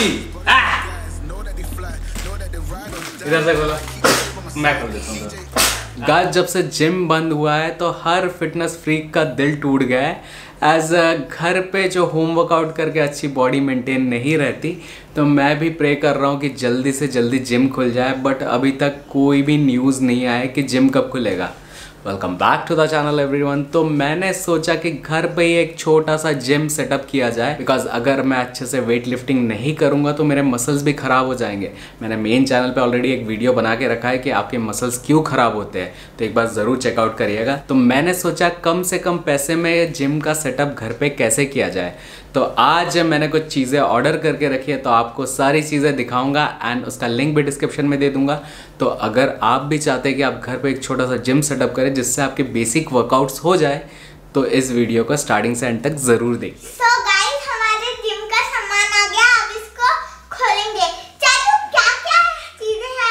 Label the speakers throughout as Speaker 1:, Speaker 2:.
Speaker 1: अच्छी इधर से खोलो। मैं देता हूँ जब से जिम बंद हुआ है तो हर फिटनेस फ्रीक का दिल टूट गया है। एज घर पे जो होम वर्कआउट करके अच्छी बॉडी मेंटेन नहीं रहती तो मैं भी प्रे कर रहा हूँ कि जल्दी से जल्दी जिम खुल जाए बट अभी तक कोई भी न्यूज़ नहीं आया कि जिम कब खुलेगा। Welcome back to the channel everyone तो मैंने सोचा कि घर पे ही एक छोटा सा जिम सेटअप किया जाए बिकॉज़ अगर मैं अच्छे से वेट लिफ्टिंग नहीं करूँगा तो मेरे मसल्स भी खराब हो जाएँगे। मैंने मेन चैनल पे ऑलरेडी एक वीडियो बना के रखा है कि आपके मसल्स क्यों खराब होते हैं। तो एक बार ज़रूर चेकआउट करिएगा। तो मैंने सोचा कम से कम पैसे में जिम का सेटअप घर पे कैसे किया जाए? तो आज मैंने कुछ चीज़ें ऑर्डर करके रखी है तो आपको सारी चीज़ें दिखाऊँगा एंड उसका लिंक भी डिस्क्रिप्शन में दे दूँगा। तो अगर आप भी चाहते हैं कि आप घर पे एक छोटा सा जिम सेटअप करें जिससे आपके बेसिक वर्कआउट्स हो जाए तो इस वीडियो को स्टार्टिंग से एंड तक ज़रूर देखिए
Speaker 2: So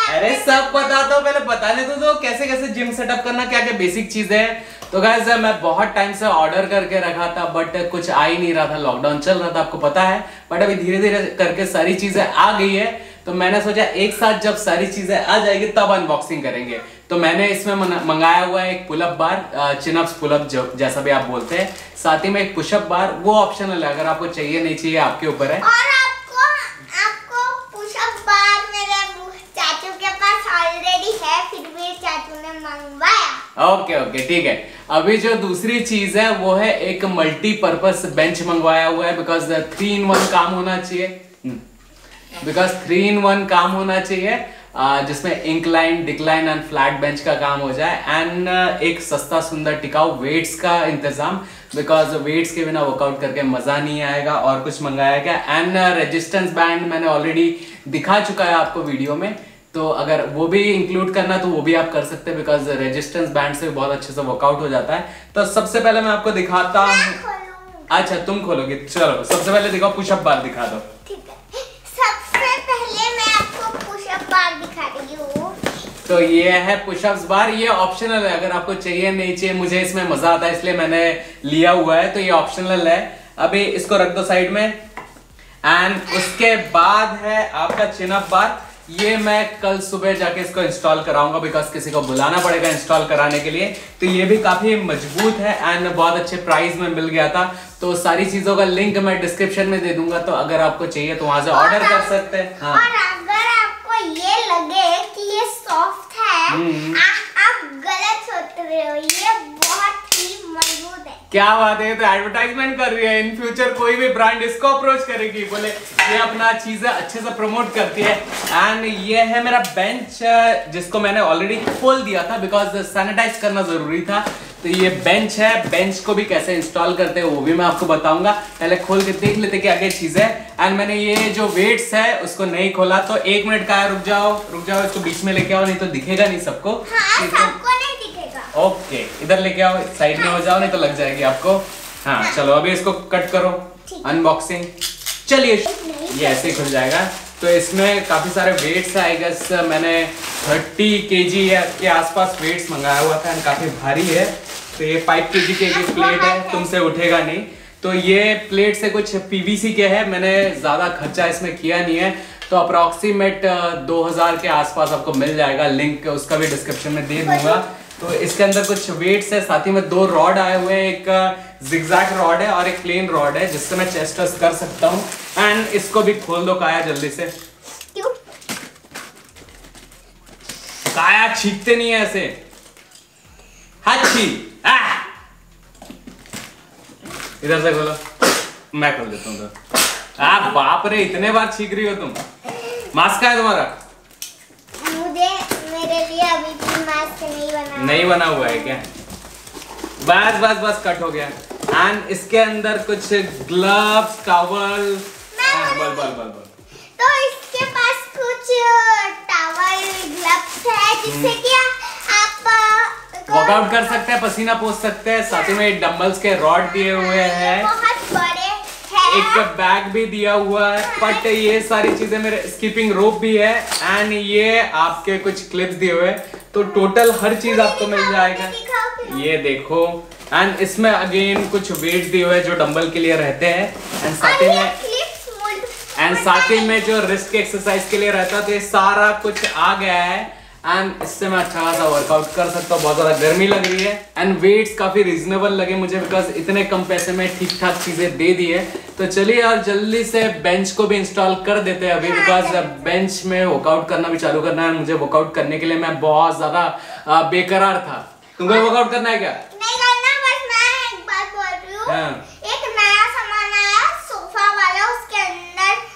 Speaker 1: अरे सब बता दो पहले बताने तो दो कैसे कैसे जिम सेटअप करना क्या क्या बेसिक चीज़ें हैं? तो गाइस मैं बहुत टाइम से ऑर्डर करके रखा था बट कुछ आ ही नहीं रहा था लॉकडाउन चल रहा था, आपको पता है। बट अभी धीरे धीरे करके सारी चीज़ें आ गई है। तो मैंने सोचा, एक साथ जब सारी चीज़ें आ जाएगी, तब अनबॉक्सिंग करेंगे। तो मैंने इसमें मंगाया हुआ है एक पुलअप बार चिनअप्स पुलअप जैसा भी आप बोलते हैं। साथ ही में एक पुशअप बार वो ऑप्शनल है। अगर आपको चाहिए, नहीं चाहिए, आपके ऊपर है
Speaker 2: और आपको आपको पुशअप बार मेरे चाचू के पास ऑलरेडी है फिर भी मंगवाया।
Speaker 1: ओके ओके, ठीक है। अभी जो दूसरी चीज़ है, वो है एक मल्टीपर्पज बेंच मंगवाया हुआ है बिकॉज़ थ्री इन वन काम होना चाहिए। बिकॉज़ थ्री इन वन काम होना चाहिए जिसमें incline decline and flat bench का काम हो जाए एंड एक सस्ता सुंदर टिकाऊ वेट्स का इंतज़ाम बिकॉज़ वेट्स के बिना वर्कआउट करके मज़ा नहीं आएगा, और कुछ मंगाया गया। एंड रेजिस्टेंस बैंड मैंने ऑलरेडी दिखा चुका है आपको वीडियो में। तो अगर वो भी इंक्लूड करना तो वो भी आप कर सकते हैं बिकॉज़ रेजिस्टेंस बैंड से बहुत अच्छे से वर्कआउट हो जाता है। तो सबसे पहले मैं आपको दिखाता हूँ। अच्छा तुम खोलोगे। चलो सबसे पहले दिखाओ पुशअप बार दिखा दो।
Speaker 2: है। सबसे पहले मैं आपको पुशअप बार दिखा रही हूँ।
Speaker 1: तो ये है पुशअप्स बार ये ऑप्शनल है। अगर आपको चाहिए नहीं चाहिए मुझे इसमें मज़ा आता है इसलिए मैंने लिया हुआ है तो ये ऑप्शनल है। अभी इसको रख दो साइड में। एंड उसके बाद है आपका चिनअप बार ये मैं कल सुबह जाके इसको इंस्टॉल कराऊँगा बिकॉज़ किसी को बुलाना पड़ेगा इंस्टॉल कराने के लिए। तो ये भी काफ़ी मज़बूत है एंड बहुत अच्छे प्राइस में मिल गया था। तो सारी चीज़ों का लिंक मैं डिस्क्रिप्शन में दे दूँगा। तो अगर आपको चाहिए तो वहाँ से ऑर्डर कर सकते हैं। हाँ।
Speaker 2: और अगर आपको ये लगे कि ये सॉफ्ट है
Speaker 1: हम्म।
Speaker 2: आप आप गलत सोच रहे हो। ये बहुत ही मज़बूत है
Speaker 1: क्या बात है तो एडवर्टाइजमेंट कर रही है। इन फ्यूचर कोई भी ब्रांड इसको अप्रोच करेगी बोले ये अपना चीज़ें अच्छे से प्रमोट करती है। एंड ये है मेरा बेंच जिसको मैंने ऑलरेडी खोल दिया था बिकॉज़ सैनिटाइज करना ज़रूरी था। तो ये बेंच है। बेंच को भी कैसे इंस्टॉल करते हैं वो भी मैं आपको बताऊँगा। पहले खोल के देख लेते कि आगे चीज़ है। एंड मैंने ये जो वेट्स है उसको नहीं खोला। तो एक मिनट का है, रुक जाओ। रुक जाओ इसको बीच में लेके आओ नहीं तो दिखेगा नहीं सबको।
Speaker 2: हाँ
Speaker 1: ओके इधर लेके आओ साइड में हो जाओ नहीं तो लग जाएगी आपको। हाँ चलो अभी इसको कट करो अनबॉक्सिंग चलिए ये ऐसे ही खुल जाएगा। तो इसमें काफ़ी सारे वेट्स है आई गेस मैंने 30 केजी के आसपास वेट्स मंगाया हुआ था एंड काफ़ी भारी है। तो ये 5 केजी की एक प्लेट है तुमसे उठेगा नहीं। तो ये प्लेट से कुछ पीवीसी के है मैंने ज़्यादा खर्चा इसमें किया नहीं है। तो अप्रोक्सीमेट 2000 के आसपास आपको मिल जाएगा लिंक उसका भी डिस्क्रिप्शन में दे दूँगा। तो इसके अंदर कुछ वेट्स है साथ ही में दो रॉड आए हुए हैं एक जिगजैग रॉड है और एक प्लेन रॉड है जिससे मैं चेस्ट कर सकता हूँ। एंड इसको भी खोल दो काया जल्दी से।
Speaker 2: काया?
Speaker 1: छीकते नहीं है ऐसे। आह! इधर से खोलो। मैं खोल देता हूँ बाप रे इतने बार छीक रही हो तुम। मास्क है तुम्हारा
Speaker 2: मुझे मेरे लिए अभी भी मास्क नहीं बना
Speaker 1: नहीं बना हुआ है क्या? बस बस बस कट हो गया। एंड इसके अंदर कुछ ग्लव्स टॉवल बल बल बल बल।
Speaker 2: तो इसके पास कुछ टावल ग्लव्स है जिससे कि आप
Speaker 1: वर्कआउट कर सकते हैं पसीना पोस सकते हैं। साथ ही में डंबल्स के रॉड दिए हुए हैं
Speaker 2: बहुत बड़े
Speaker 1: एक बैग भी दिया हुआ है बट ये सारी चीज़ें मेरे स्कीपिंग रोप भी है। एंड ये आपके कुछ क्लिप्स दिए हुए हैं। तो टोटल हर चीज़ आपको मिल जाएगा। ये देखो। एंड इसमें अगेन कुछ वेट दिए हुए जो डंबल के लिए रहते हैं। एंड साथ ही में एंड साथ ही में जो रिस्क एक्सरसाइज के लिए रहता है तो ये सारा कुछ आ गया है। एंड इससे मैं अच्छा खासा वर्कआउट कर सकता हूँ बहुत ज़्यादा गर्मी लग रही है। एंड वेट्स काफ़ी रिजनेबल लगे मुझे बिकॉज़ इतने कम पैसे में ठीक ठाक चीज़ें दे दी है। तो चलिए यार जल्दी से बेंच को भी इंस्टॉल कर देते हैं अभी बिकॉज़ बेंच में वर्कआउट करना भी चालू करना है मुझे वर्कआउट करने के लिए मैं बहुत ज़्यादा बेकरार था। तुमको वर्कआउट करना है क्या
Speaker 2: नहीं करना बस मैं एक बात बोल रही हूँ
Speaker 1: हाँ।
Speaker 2: एक नया सामान आया सोफा वाला उसके अंदर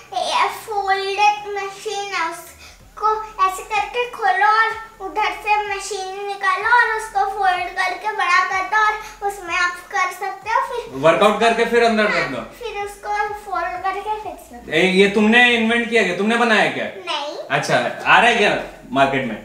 Speaker 2: फोल्डेड मशीन है उसको ऐसे करके खोलो और उधर से मशीन निकालो और उसको फोल्ड करके बड़ा कर दो और उसमें आप कर सकते हो फिर
Speaker 1: वर्कआउट करके फिर अंदर कर दो।
Speaker 2: फिर उसको फोल्ड करके फिक्स
Speaker 1: ए, ये तुमने इन्वेंट किया क्या? तुमने बनाया क्या?
Speaker 2: नहीं।
Speaker 1: अच्छा आ रहा है क्या मार्केट में?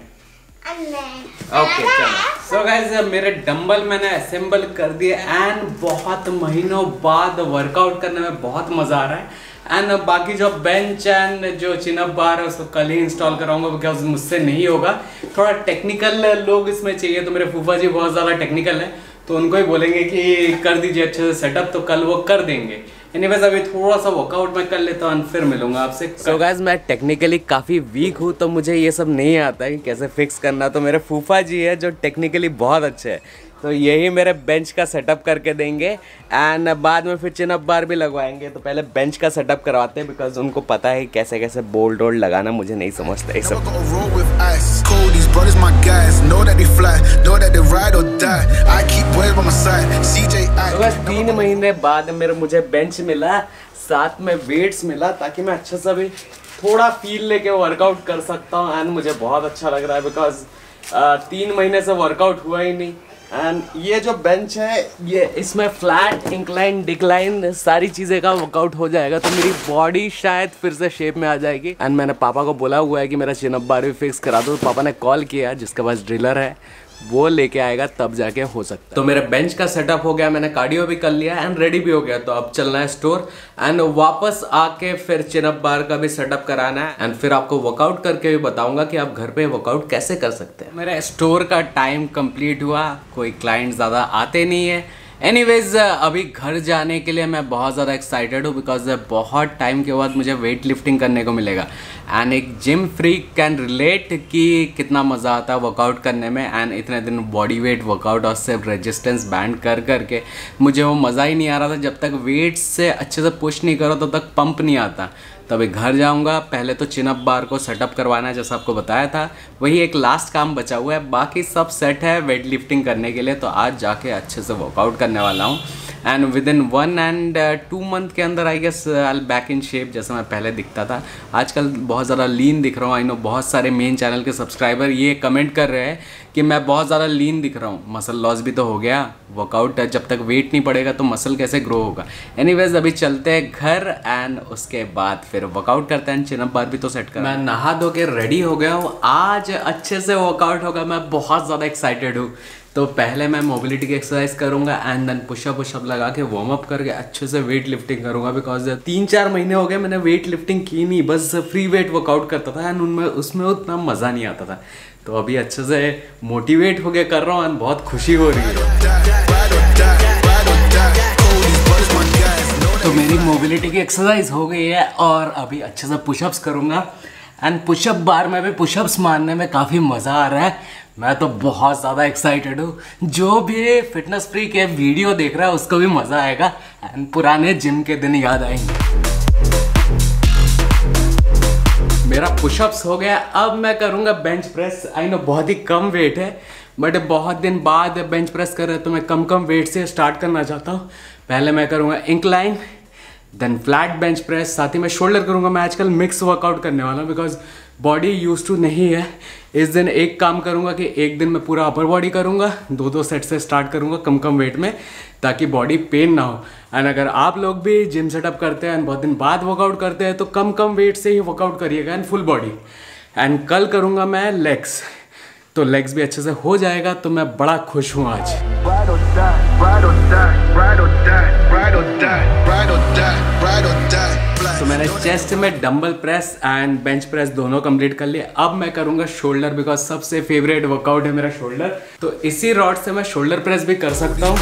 Speaker 1: ओके चलो। सो गाइस मेरे डंबल मैंने असेंबल कर दिए एंड बहुत महीनों बाद वर्कआउट करने में बहुत मज़ा आ रहा है। एंड बाकी जो बेंच एंड जो चिनअप बार है उसको कल ही इंस्टॉल कराऊँगा बिकॉज़ मुझसे नहीं होगा। थोड़ा टेक्निकल लोग इसमें चाहिए तो मेरे फूफा जी बहुत ज़्यादा टेक्निकल है। तो उनको ही बोलेंगे कि कर दीजिए अच्छे से सेटअप तो कल वो कर देंगे। एनीवेज अभी थोड़ा सा वर्कआउट मैं कर लेता हूँ, फिर मिलूँगा आपसे। सो गाइज़ मैं टेक्निकली काफ़ी वीक हूँ तो मुझे ये सब नहीं आता है कि कैसे फिक्स करना तो मेरे फूफा जी है जो टेक्निकली बहुत अच्छे हैं। तो यही मेरे बेंच का सेटअप करके देंगे। एंड बाद में फिर चिनअप बार भी लगवाएँगे। तो पहले बेंच का सेटअप करवाते हैं बिकॉज़ उनको पता है कैसे कैसे बोल्ड वोल्ड लगाना मुझे नहीं समझता ये सब. तो बस तीन महीने बाद मेरे मुझे बेंच मिला। साथ में वेट्स मिला ताकि मैं अच्छे से भी थोड़ा फील लेके वर्कआउट कर सकता हूँ। एंड मुझे बहुत अच्छा लग रहा है बिकॉज़ तीन महीने से वर्कआउट हुआ ही नहीं। एंड ये जो बेंच है, ये इसमें फ्लैट इंक्लाइन डिक्लाइन सारी चीज़ें का वर्कआउट हो जाएगा। तो मेरी बॉडी शायद फिर से शेप में आ जाएगी। एंड मैंने पापा को बोला हुआ है कि मेरा चिनअप बार भी फिक्स करा दो। तो पापा ने कॉल किया, जिसके पास ड्रिलर है। वो लेके आएगा तब जाके हो सकता है। तो मेरे बेंच का सेटअप हो गया मैंने कार्डियो भी कर लिया एंड रेडी भी हो गया। तो अब चलना है स्टोर एंड वापस आके फिर चिनअप बार का भी सेटअप कराना है। एंड फिर आपको वर्कआउट करके भी बताऊँगा कि आप घर पे वर्कआउट कैसे कर सकते हैं। मेरा स्टोर का टाइम कंप्लीट हुआ कोई क्लाइंट ज़्यादा आते नहीं है। एनीवेज अभी घर जाने के लिए मैं बहुत ज़्यादा एक्साइटेड हूँ बिकॉज़ बहुत टाइम के बाद मुझे वेट लिफ्टिंग करने को मिलेगा। एंड एक जिम फ्री कैन रिलेट कि कितना मज़ा आता है वर्कआउट करने में एंड इतने दिन बॉडी वेट वर्कआउट और सिर्फ़ रेजिस्टेंस बैंड कर करके। मुझे वो मज़ा ही नहीं आ रहा था जब तक वेट से अच्छे से पुश नहीं करो तब तो तक पंप नहीं आता। तभी घर जाऊँगा। पहले तो चिनअप बार को सेटअप करवाना है, जैसा आपको बताया था। वही एक लास्ट काम बचा हुआ है। बाकी सब सेट है वेट लिफ्टिंग करने के लिए तो आज जाके अच्छे से वर्कआउट करने वाला हूँ। And within one and two month के अंदर I guess I back in shape जैसा मैं पहले दिखता था। आजकल बहुत ज़्यादा लीन दिख रहा हूँ। आई नो बहुत सारे मेन चैनल के सब्सक्राइबर ये कमेंट कर रहे हैं कि मैं बहुत ज़्यादा लीन दिख रहा हूँ। मसल लॉस भी तो हो गया। वर्कआउट जब तक वेट नहीं पड़ेगा तो मसल कैसे ग्रो होगा? एनीवेज अभी चलते हैं घर एंड उसके बाद फिर वर्कआउट करते हैं। चिनअप बार भी तो सेट कर। मैं नहा धो के रेडी हो गया हूँ। आज अच्छे से वर्कआउट होगा। मैं बहुत ज़्यादा एक्साइटेड हूँ। तो पहले मैं मोबिलिटी की एक्सरसाइज करूँगा एंड देन पुशअप पुशअप लगा के वार्म अप करके अच्छे से वेट लिफ्टिंग करूँगा बिकॉज़ तीन चार महीने हो गए मैंने वेट लिफ्टिंग की नहीं, बस फ्री वेट वर्कआउट करता था एंड उनमें, उसमें उतना मज़ा नहीं आता था। तो अभी अच्छे से मोटिवेट होके कर रहा हूँ एंड बहुत खुशी हो रही है। तो मेरी मोबिलिटी की एक्सरसाइज हो गई है और अभी अच्छे से पुशअप्स करूँगा। एंड पुशअप बार में भी पुशअप्स मारने में काफ़ी मज़ा आ रहा है। मैं तो बहुत ज़्यादा एक्साइटेड हूँ। जो भी फिटनेस फ्री के वीडियो देख रहा है, उसको भी मज़ा आएगा। एंड पुराने जिम के दिन याद आएँगे। मेरा पुशअप्स हो गया। अब मैं करूँगा बेंच प्रेस आई नो बहुत ही कम वेट है बट बहुत दिन बाद बेंच प्रेस कर रहे तो मैं कम कम वेट से स्टार्ट करना चाहता हूँ। पहले मैं करूँगा incline then flat bench press साथ ही मैं शोल्डर करूँगा। मैं आजकल मिक्स वर्कआउट करने वाला हूँ बिकॉज़ बॉडी यूज़ टू नहीं है। इस दिन एक काम करूँगा कि एक दिन मैं पूरा अपर बॉडी करूँगा दो दो सेट से स्टार्ट करूँगा कम कम वेट में ताकि बॉडी पेन ना हो। एंड अगर आप लोग भी जिम सेटअप करते हैं एंड बहुत दिन बाद वर्कआउट करते हैं तो कम कम वेट से ही वर्कआउट करिएगा एंड फुल बॉडी एंड कल करूँगा मैं लेग्स तो लेग्स भी अच्छे से हो जाएगा तो मैं बड़ा खुश हूँ आज।
Speaker 3: Ride or die, ride or die,
Speaker 1: chest में dumbbell press and bench press दोनों कंप्लीट कर लिए। अब मैं करूँगा शोल्डर बिकॉज़ सबसे फेवरेट वर्कआउट है मेरा शोल्डर। तो इसी रॉड से मैं शोल्डर प्रेस भी कर सकता हूँ।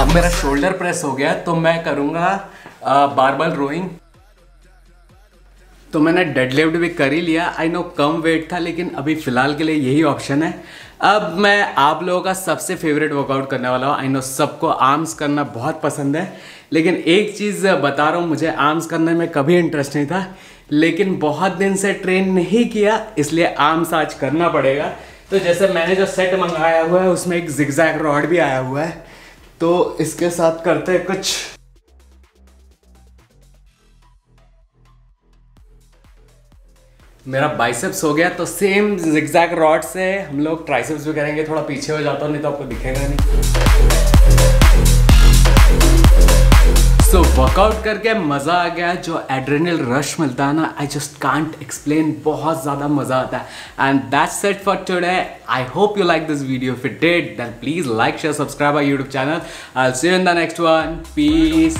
Speaker 1: अब मेरा शोल्डर प्रेस हो गया तो मैं करूँगा बारबल रोइंग तो मैंने डेडलिफ्ट भी कर ही लिया। आई नो कम वेट था लेकिन अभी फ़िलहाल के लिए यही ऑप्शन है। अब मैं आप लोगों का सबसे फेवरेट वर्कआउट करने वाला हूँ। आई नो सबको आर्म्स करना बहुत पसंद है। लेकिन एक चीज़ बता रहा हूँ, मुझे आर्म्स करने में कभी इंटरेस्ट नहीं था, लेकिन बहुत दिन से ट्रेन नहीं किया, इसलिए आर्म्स आज करना पड़ेगा। तो जैसे मैंने जो सेट मंगाया हुआ है, उसमें एक जिगजैग रॉड भी आया हुआ है तो इसके साथ करते हैं कुछ। मेरा बाइसेप्स हो गया तो सेम जिगजैग रॉड से हम लोग ट्राइसेप्स भी करेंगे, थोड़ा पीछे हो जाता हूँ, नहीं तो आपको दिखेगा नहीं। वर्कआउट करके मज़ा आ गया, जो एड्रेनल रश मिलता है ना आई जस्ट कांट एक्सप्लेन बहुत ज़्यादा मज़ा आता है। And that's set for today I hope you like this video if it did then please like share subscribe our YouTube channel I see you in the next one peace